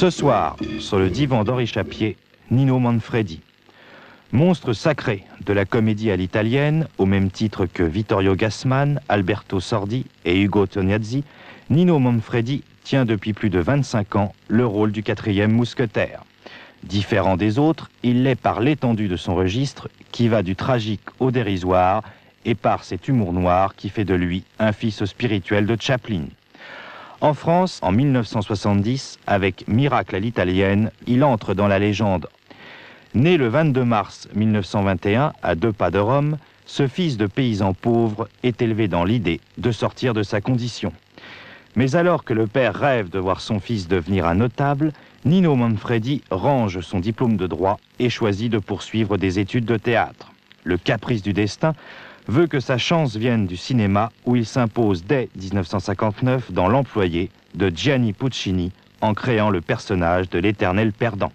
Ce soir, sur le divan d'Henri Chapier, Nino Manfredi. Monstre sacré de la comédie à l'italienne, au même titre que Vittorio Gassman, Alberto Sordi et Ugo Tognazzi, Nino Manfredi tient depuis plus de 25 ans le rôle du quatrième mousquetaire. Différent des autres, il l'est par l'étendue de son registre, qui va du tragique au dérisoire, et par cet humour noir qui fait de lui un fils spirituel de Chaplin. En France, en 1970, avec Miracle à l'italienne, il entre dans la légende. Né le 22 mars 1921 à deux pas de Rome, ce fils de paysan pauvre est élevé dans l'idée de sortir de sa condition. Mais alors que le père rêve de voir son fils devenir un notable, Nino Manfredi range son diplôme de droit et choisit de poursuivre des études de théâtre. Le caprice du destin veut que sa chance vienne du cinéma où il s'impose dès 1959 dans L'Employé de Gianni Puccini en créant le personnage de l'éternel perdant.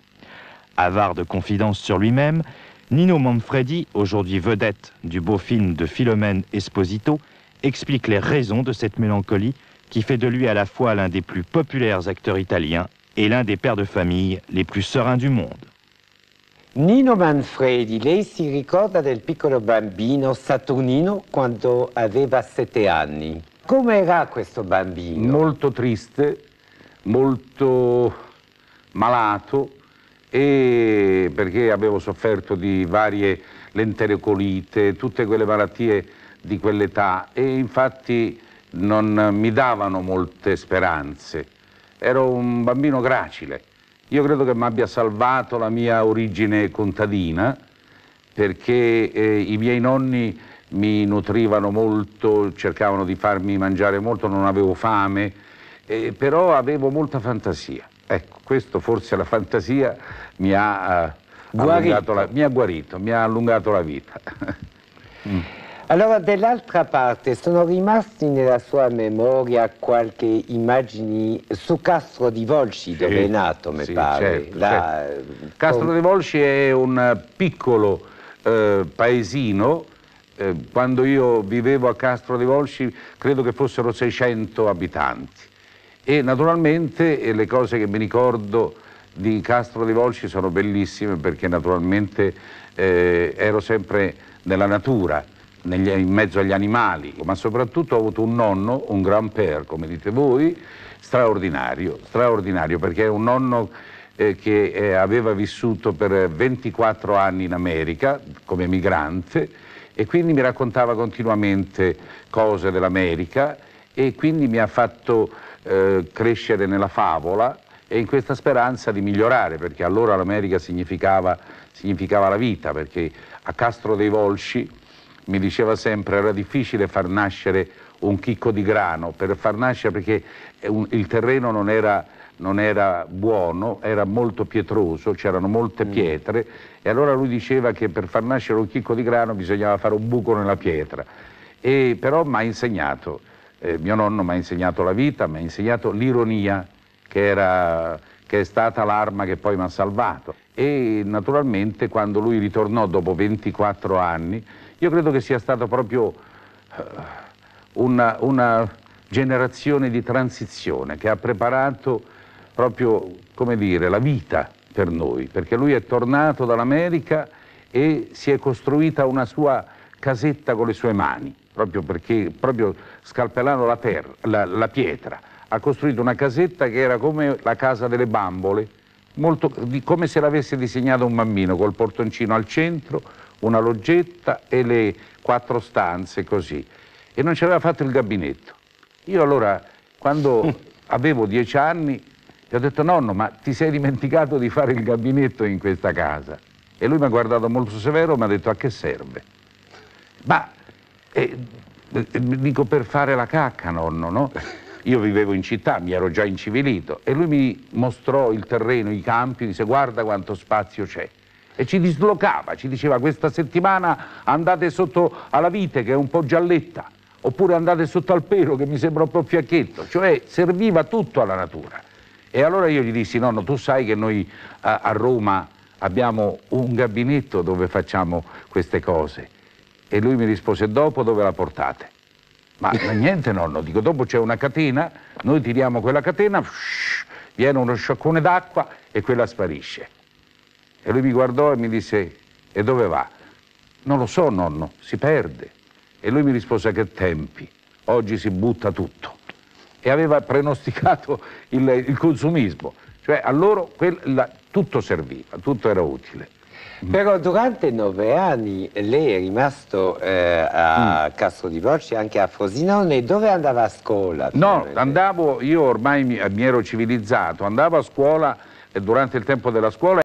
Avare de confidences sur lui-même, Nino Manfredi, aujourd'hui vedette du beau film de Philomène Esposito, explique les raisons de cette mélancolie qui fait de lui à la fois l'un des plus populaires acteurs italiens et l'un des pères de famille les plus sereins du monde. Nino Manfredi, lei si ricorda del piccolo bambino Saturnino quando aveva sette anni. Come era questo bambino? Molto triste, molto malato e perché avevo sofferto di varie lenterecolite, tutte quelle malattie di quell'età e infatti non mi davano molte speranze. Ero un bambino gracile. Io credo che mi abbia salvato la mia origine contadina perché eh, i miei nonni mi nutrivano molto, cercavano di farmi mangiare molto, non avevo fame, eh, però avevo molta fantasia. Ecco, questo forse la fantasia mi ha, uh, la, mi ha guarito, mi ha allungato la vita. Allora, dall'altra parte, sono rimasti nella sua memoria qualche immagini su Castro di Volsci, dove sì, è nato, mi sì, pare. Certo, La... certo. Castro di Volsci è un piccolo eh, paesino. Eh, quando io vivevo a Castro di Volsci, credo che fossero 600 abitanti. E naturalmente eh, le cose che mi ricordo di Castro di Volsci sono bellissime perché naturalmente eh, ero sempre nella natura negli, in mezzo agli animali, ma soprattutto ho avuto un nonno, un grand-père, come dite voi, straordinario, straordinario, perché è un nonno eh, che eh, aveva vissuto per 24 anni in America come migrante e quindi mi raccontava continuamente cose dell'America e quindi mi ha fatto eh, crescere nella favola e in questa speranza di migliorare, perché allora l'America significava, significava la vita, perché a Castro dei Volsci mi diceva sempre era difficile far nascere un chicco di grano, per far nascere perché il terreno non era, non era, buono, era molto pietroso, c'erano molte mm. pietre e allora lui diceva che per far nascere un chicco di grano bisognava fare un buco nella pietra. E, però mi ha insegnato, eh, mio nonno mi ha insegnato la vita, mi ha insegnato l'ironia che, era, che è stata l'arma che poi mi ha salvato. E naturalmente quando lui ritornò dopo 24 anni io credo che sia stata proprio uh, una, una generazione di transizione che ha preparato proprio, come dire, la vita per noi, perché lui è tornato dall'America e si è costruita una sua casetta con le sue mani, proprio perché, proprio scalpellando la, la, la pietra, ha costruito una casetta che era come la casa delle bambole, molto, come se l'avesse disegnato un bambino, col portoncino al centro, una loggetta e le quattro stanze così. E non ci aveva fatto il gabinetto. Io allora, quando avevo dieci anni, gli ho detto nonno, ma ti sei dimenticato di fare il gabinetto in questa casa? E lui mi ha guardato molto severo e mi ha detto a che serve? Ma eh, dico per fare la cacca, nonno, no? Io vivevo in città, mi ero già incivilito e lui mi mostrò il terreno, i campi, disse guarda quanto spazio c'è e ci dislocava, ci diceva questa settimana andate sotto alla vite che è un po' gialletta, oppure andate sotto al pero che mi sembra un po' fiacchetto, cioè serviva tutto alla natura. E allora io gli dissi, nonno, tu sai che noi a, a Roma abbiamo un gabinetto dove facciamo queste cose. E lui mi rispose, dopo dove la portate? Ma niente nonno, dico, dopo c'è una catena, noi tiriamo quella catena, viene uno scioccone d'acqua e quella sparisce. E lui mi guardò e mi disse, e dove va? Non lo so, nonno, si perde. E lui mi rispose, che tempi, oggi si butta tutto. E aveva prenosticato il, il consumismo. Cioè a loro quel, tutto serviva, tutto era utile. Però durante nove anni lei è rimasto eh, a Mm. Castro di Volci, anche a Frosinone, dove andava a scuola? No, andavo, io ormai mi, mi ero civilizzato, andavo a scuola e durante il tempo della scuola